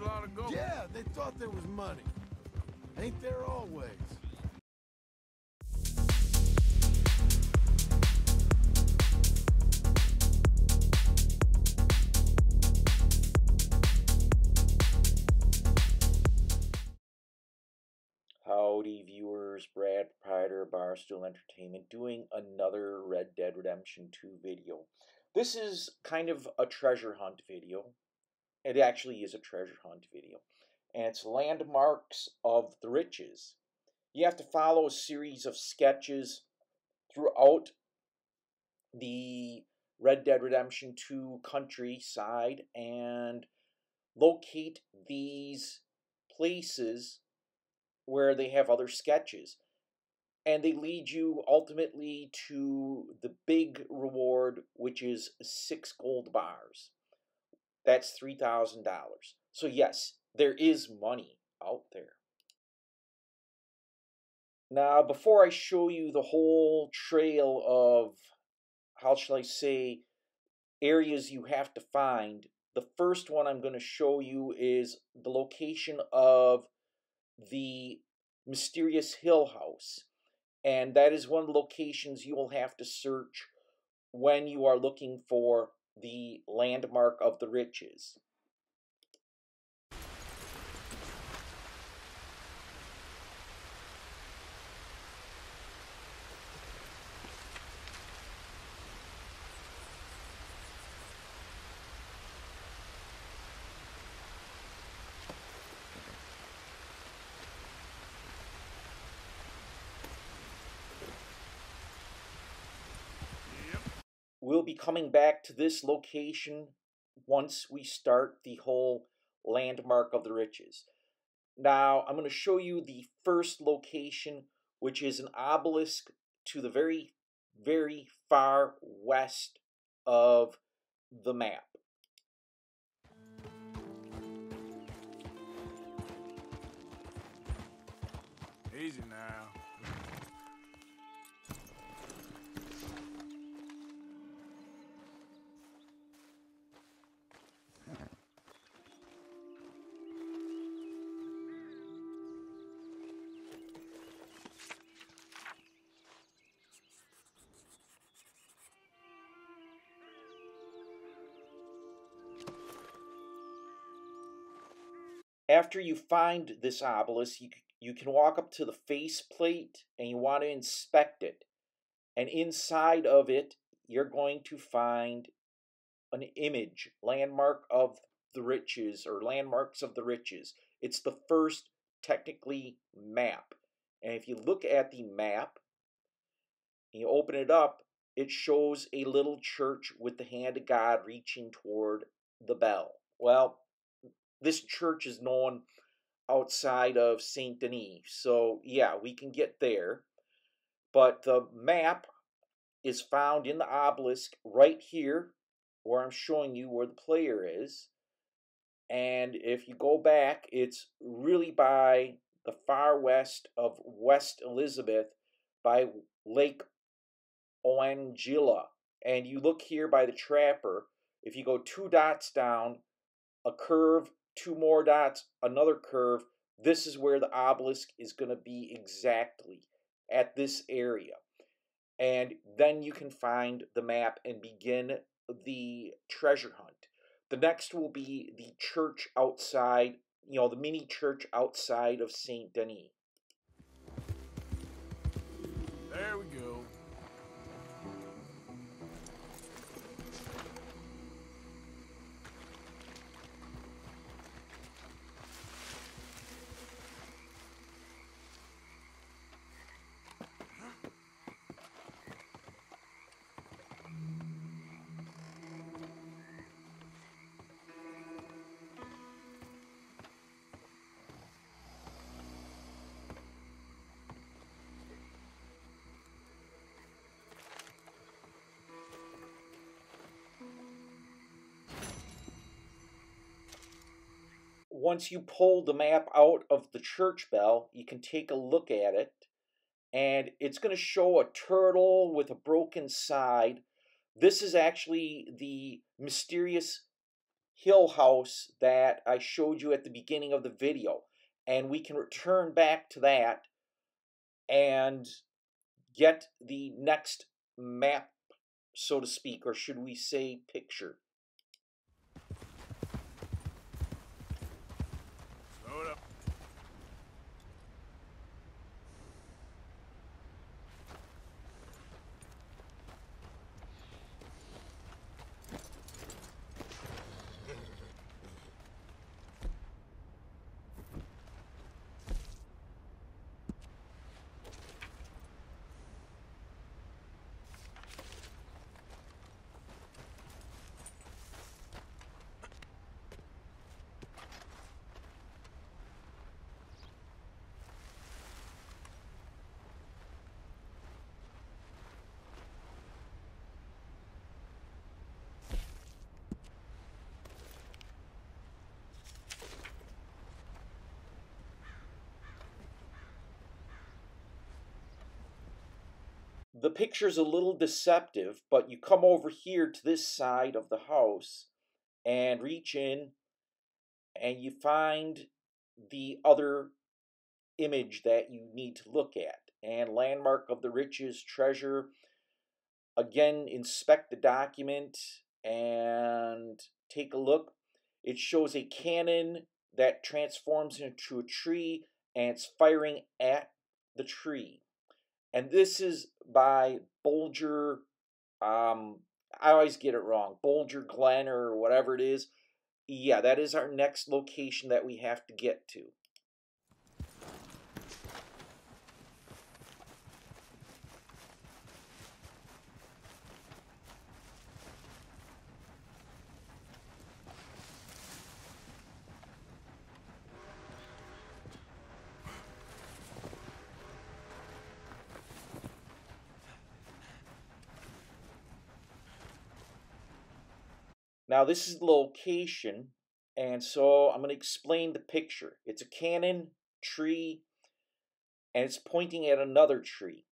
a lot of gold. Yeah, they thought there was money. Ain't there always? Howdy, viewers. Brad, proprietor of Barstool Entertainment, doing another Red Dead Redemption 2 video. This is kind of a treasure hunt video. It actually is a treasure hunt video. And it's Landmarks of the Riches. You have to follow a series of sketches throughout the Red Dead Redemption 2 countryside and locate these places where they have other sketches. And they lead you ultimately to the big reward, which is six gold bars. That's $3,000. So, yes, there is money out there. Now, before I show you the whole trail of, how shall I say, areas you have to find, the first one I'm going to show you is the location of the mysterious hill house and that is one of the locations you will have to search when you are looking for the landmark of the riches we'll be coming back to this location once we start the whole landmark of the riches. Now, I'm going to show you the first location, which is an obelisk to the very, very far west of the map. Easy now. After you find this obelisk, you, you can walk up to the faceplate and you want to inspect it. And inside of it, you're going to find an image, landmark of the riches or landmarks of the riches. It's the first technically map. And if you look at the map, and you open it up, it shows a little church with the hand of God reaching toward the bell. Well, this church is known outside of Saint Denis. So, yeah, we can get there. But the map is found in the obelisk right here, where I'm showing you where the player is. And if you go back, it's really by the far west of West Elizabeth by Lake Owanjila. And you look here by the trapper, if you go two dots down, a curve two more dots, another curve. This is where the obelisk is going to be exactly at this area. And then you can find the map and begin the treasure hunt. The next will be the church outside, you know, the mini church outside of Saint Denis. There we go. Once you pull the map out of the church bell, you can take a look at it. And it's going to show a turtle with a broken side. This is actually the mysterious hill house that I showed you at the beginning of the video. And we can return back to that and get the next map, so to speak, or should we say picture. Slow it up. The picture's a little deceptive, but you come over here to this side of the house and reach in and you find the other image that you need to look at. And Landmark of the Riches Treasure. Again, inspect the document and take a look. It shows a cannon that transforms into a tree and it's firing at the tree and this is by Bolger. Um, I always get it wrong, Bolger Glen or whatever it is. Yeah, that is our next location that we have to get to. Now this is the location, and so I'm going to explain the picture. It's a cannon tree, and it's pointing at another tree.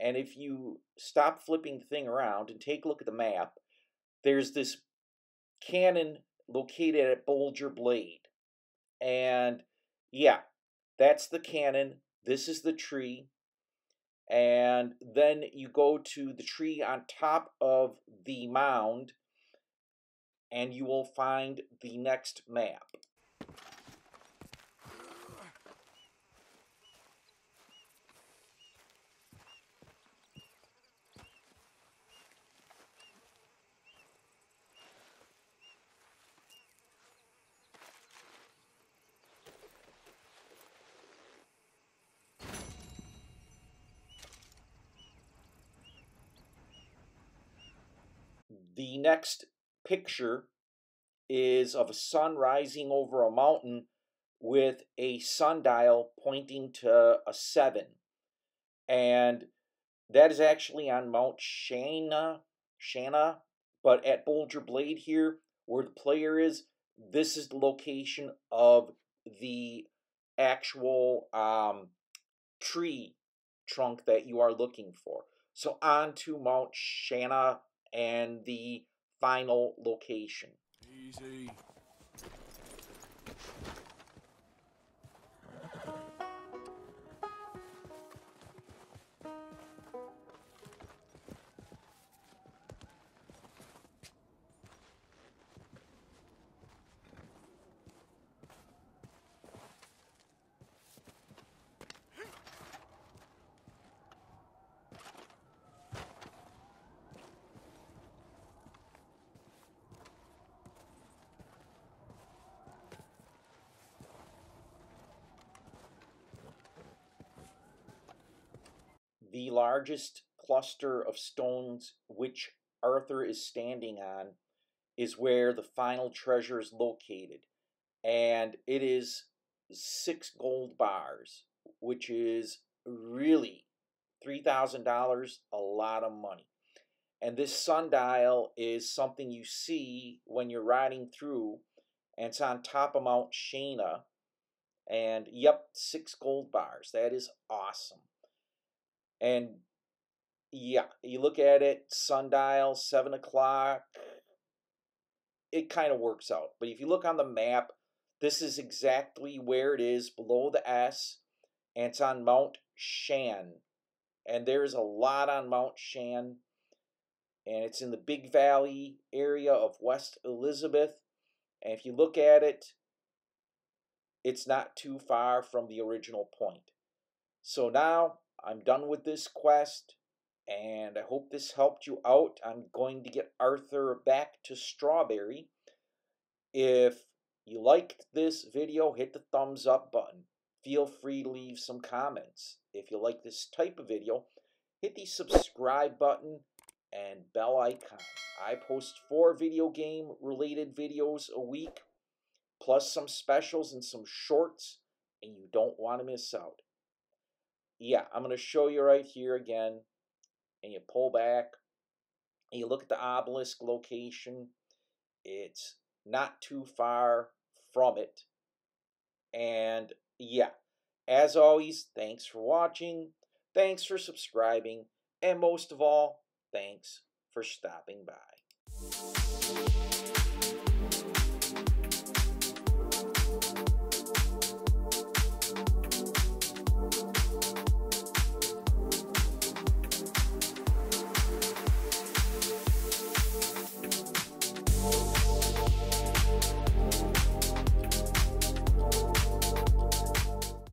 And if you stop flipping the thing around and take a look at the map, there's this cannon located at Bolger Glade. And yeah, that's the cannon. This is the tree. And then you go to the tree on top of the mound and you will find the next map. The next picture is of a sun rising over a mountain with a sundial pointing to a seven. And that is actually on Mount Shana, Shana, but at Bolger Glade here, where the player is, this is the location of the actual um, tree trunk that you are looking for. So on to Mount Shana and the final location. Easy. The largest cluster of stones which Arthur is standing on is where the final treasure is located. And it is six gold bars, which is really $3,000, a lot of money. And this sundial is something you see when you're riding through, and it's on top of Mount Shana. And yep, six gold bars. That is awesome. And yeah, you look at it, sundial, seven o'clock. it kind of works out. But if you look on the map, this is exactly where it is below the S, and it's on Mount Shann. And there's a lot on Mount Shann, and it's in the Big Valley area of West Elizabeth. And if you look at it, it's not too far from the original point. So now I'm done with this quest and I hope this helped you out. I'm going to get Arthur back to Strawberry. If you liked this video, hit the thumbs up button. Feel free to leave some comments. If you like this type of video, hit the subscribe button and bell icon. I post four video game related videos a week, plus some specials and some shorts, and you don't want to miss out. Yeah, I'm going to show you right here again and you pull back and you look at the obelisk location, it's not too far from it. And yeah, as always, thanks for watching, thanks for subscribing, and most of all, thanks for stopping by.